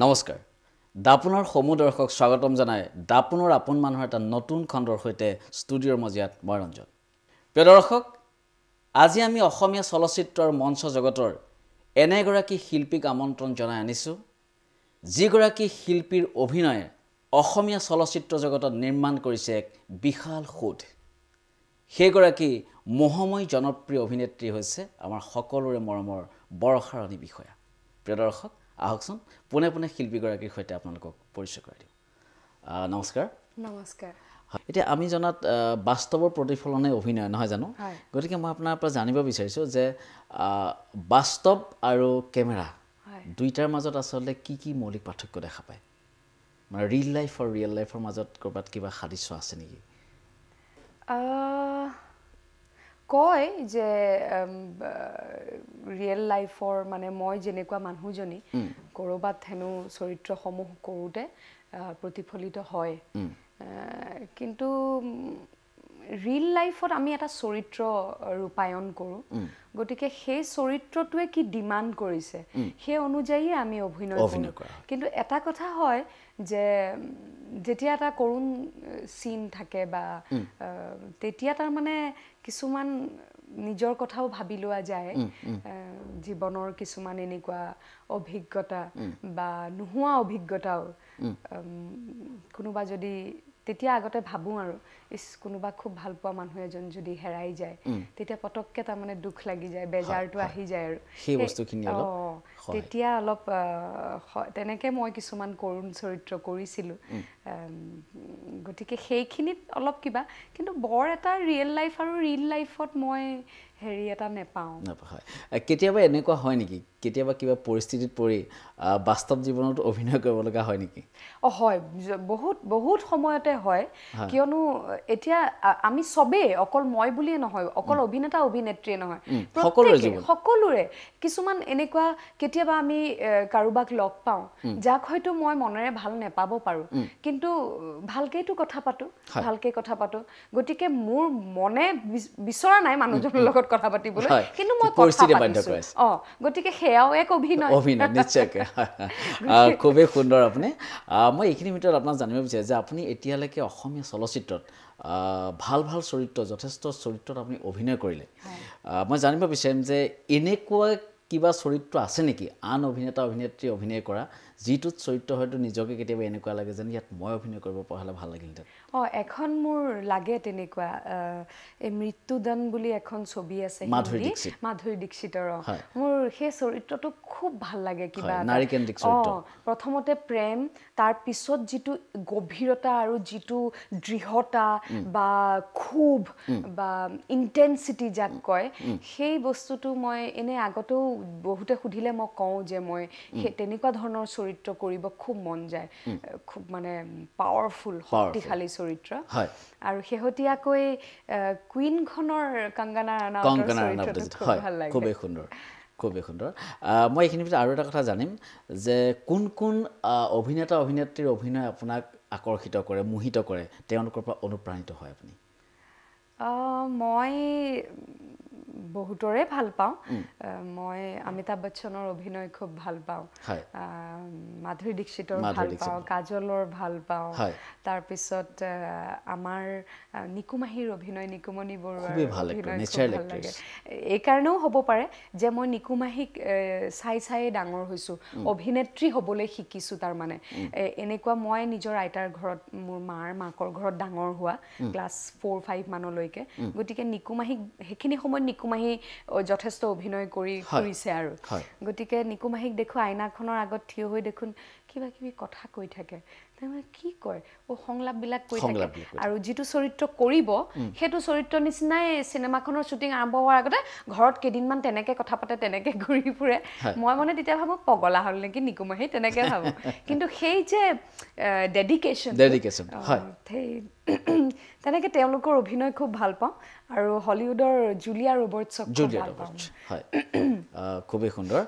নমস্কাৰ। দাপোনৰ সমূহ দৰ্শক স্বাগতম জনাই দাপোনৰ আপোন মানুহৰ এটা নতুন খণ্ডৰ সৈতে ষ্টুডিঅ'ৰ মজিয়াত মই ৰঞ্জন। প্ৰিয় দৰ্শক আজি আমি অসমীয়া চলচ্চিত্ৰৰ মঞ্চ জগতৰ এনে এগৰাকী শিল্পীক আমন্ত্ৰণ জনাই আনিছোঁ যিগৰাকী শিল্পীৰ অভিনয়ে অসমীয়া চলচ্চিত্ৰ জগতত নিৰ্মাণ কৰিছে এক বিশাল সোধ। সেইগৰাকী মোহময়ী জনপ্ৰিয় অভিনেত্ৰী হৈছে আমাৰ সকলোৰে মৰমৰ বৰষাৰণী বিষয়া। প্ৰিয় দৰ্শক আহকচোন। পোনে পোনে শিল্পীগৰাকীৰ সৈতে আপোনালোকক পৰিচয় কৰাই দিওঁ। নমস্কাৰ। নমস্কাৰ। এতিয়া আমি জনাত বাস্তৱৰ প্ৰতিফলনে অভিনয় নহয় জানো। গতিকে মই আপোনাৰ পৰা জানিব বিচাৰিছোঁ যে বাস্তৱ আৰু কেমেৰা। দুইটাৰ মাজত আচলতে কি কি মৌলিক পাৰ্থক্য দেখা পায়? মানে ৰিল লাইফ আৰু ৰিয়েল লাইফৰ মাজত ক'ৰবাত কিবা সাদৃশ্য আছে নেকি? কয় যে ৰিয়েল লাইফৰ মানে মই যেনেকুৱা মানুহজনী ক'ৰবাত হেনো চৰিত্ৰসমূহ কৰোঁতে প্ৰতিফলিত হয়। কিন্তু ৰিয়েল লাইফত আমি এটা চৰিত্ৰ ৰূপায়ণ কৰোঁ। গতিকে সেই চৰিত্ৰটোৱে কি ডিমাণ্ড কৰিছে সেই অনুযায়ী আমি অভিনয় কৰোঁ। কিন্তু এটা কথা হয় যে যেতিয়া এটা কৰুণ চিন থাকে বা তেতিয়া তাৰমানে কিছুমান নিজৰ কথাও ভাবি লোৱা যায় জীৱনৰ কিছুমান এনেকুৱা অভিজ্ঞতা বা নোহোৱা অভিজ্ঞতাও কোনোবা যদি তেতিয়া আগতে ভাবোঁ আৰু ইচ কোনোবা খুব ভাল পোৱা মানুহ এজন যদি হেৰাই যায় তেতিয়া পটককৈ তাৰমানে দুখ লাগি যায় বেজাৰটো আহি যায় আৰু সেই বস্তুখিনি অঁ। তেতিয়া অলপ তেনেকে মই কিছুমান কৰুণ চৰিত্ৰ কৰিছিলোঁ। গতিকে সেইখিনিত অলপ কিবা কিন্তু বৰ এটা ৰিয়েল লাইফ আৰু ৰিয়েল লাইফত মই হেৰি এটা নেপাওঁ। নাপা- হয়। কেতিয়াবা এনেকুৱা হয় নেকি? কেতিয়াবা কিবা পৰিস্থিতিত পৰি বাস্তৱ জীৱনত অভিনয় কৰিব লগা হয় নেকি? অঁ হয় বহুত বহুত সময়তে হয়। কিয়নো এতিয়া আমি চবেই অকল মই বুলিয়ে নহয় অকল অভিনেতা অভিনেত্ৰীয়ে নহয়। সকলোৰে কিছুমান এনেকুৱা কেতিয়াবা আমি কাৰোবাক লগ পাওঁ যাক হয়তো মই মনেৰে ভাল নেপাব পাৰোঁ। কিন্তু ভালকেইতো কথা পাতোঁ ভালকে কথা পাতোঁ। গতিকে মোৰ মনে বিচ- বিচৰা নাই মানুহজনৰ লগত কথা পাতিবলৈ কিন্তু মই কথা পাতিছোঁ। অঁ গতিকে সেয়াও এক অভিনয়। অভিনয় নিশ্চয়কৈ। খুবেই সুন্দৰ আপুনি। মই এইখিনিৰ ভিতৰত আপোনাক জানিব বিচাৰোঁ যে আপুনি এতিয়ালৈকে অসমীয়া চলচ্চিত্ৰত ভাল ভাল চৰিত্ৰ যথেষ্ট চৰিত্ৰত আপুনি অভিনয় কৰিলে। মই জানিব বিচাৰিম যে এনেকুৱা কিবা চৰিত্ৰ আছে নেকি? আন অভিনেতা অভিনেত্ৰী অভিনয় কৰা যিটোত চৰিত্ৰ হয়তো নিজকে কেতিয়াবা এনেকুৱা লাগে যেন ইয়াত মই অভিনয় কৰিব পৰা হ'লে ভাল লাগিলহেঁতেন অঁ এখন মোৰ লাগে তেনেকুৱা এই মৃত্যুদান বুলি এখন ছবি আছে মাধুৰী দীক্ষিতৰ অঁ। মোৰ সেই চৰিত্ৰটো খুব ভাল লাগে কিবা। অঁ, প্ৰথমতে প্ৰেম তাৰ পিছত যিটো গভীৰতা আৰু যিটো দৃঢ়তা বা ক্ষোভ বা ইণ্টেনচিটি যাক কয় সেই বস্তুটো মই এনে আগতেও বহুতে সুধিলে মই কওঁ যে মই সেই তেনেকুৱা ধৰণৰ চৰিত্ৰ কৰিব খুব মন যায়। খুব মানে পাৱাৰফুল শক্তিশালী চৰিত্ৰ। আৰু শেহতীয়াকৈ কুইনখনৰ কংগনা চৰিত্ৰটো খুব ভাল লাগে। খুবেই সুন্দৰ খুবেই সুন্দৰ। মই এইখিনিৰ ভিতৰত আৰু এটা কথা জানিম যে কোন কোন অভিনেতা অভিনেত্ৰীৰ অভিনয় আপোনাক আকৰ্ষিত কৰে মোহিত কৰে তেওঁলোকৰ পৰা অনুপ্ৰাণিত হয় আপুনি? মই বহুতৰে ভাল পাওঁ। মই অমিতাভ বচ্চনৰ অভিনয় খুব ভাল পাওঁ। মাধুৰী দীক্ষিতৰ ভাল। পাওঁ কাজলৰ ভাল পাওঁ। তাৰপিছত আমাৰ নিকুমাহীৰ অভিনয় নিকুমণি বৰুৱাৰ খুবেই ভাল actor, অভিনয় খুব natural ভাল actress। লাগে। এই কাৰণেও হ'ব পাৰে যে মই নিকুমাহীক চাই চাইয়ে ডাঙৰ হৈছোঁ। অভিনেত্ৰী হ'বলৈ শিকিছোঁ তাৰমানে এনেকুৱা মই নিজৰ আইতাৰ ঘৰত মোৰ মাৰ মাকৰ ঘৰত ডাঙৰ হোৱা ক্লাছ ফ'ৰ ফাইভ মানলৈকে। গতিকে নিকুমাহীক সেইখিনি সময়ত নিকুমাহী যথেষ্ট অভিনয় কৰি। কৰিছে আৰু। গতিকে নিকুমাহীক দেখোঁ আইনাখনৰ আগত থিয় হৈ দেখোন কিবা কিবি কথা কৈ থাকে কি কয়? সংলাপবিলাক কৈ থাকে। সংলাপবিলাক কৈ আৰু যিটো চৰিত্ৰ কৰিব সেইটো চৰিত্ৰ নিচিনাই চিনেমাখনৰ শ্বুটিং আৰম্ভ হোৱাৰ আগতে ঘৰত কেইদিনমান তেনেকে কথা পাতে তেনেকে ঘূৰি ফুৰে। মই মানে তেতিয়া ভাবোঁ পগলা হ'ল নেকি নিকুমাহী? তেনেকে ভাবোঁ। কিন্তু সেই যে ডেডিকেশ্যন Dedication, হয়। সেই তেনেকে তেওঁলোকৰ অভিনয় খুব ভাল পাওঁ। আৰু হলিউডৰ জুলিয়া ৰবৰ্টছক জুলিয়া ৰবাৰ্টছ হয়। খুবেই সুন্দৰ।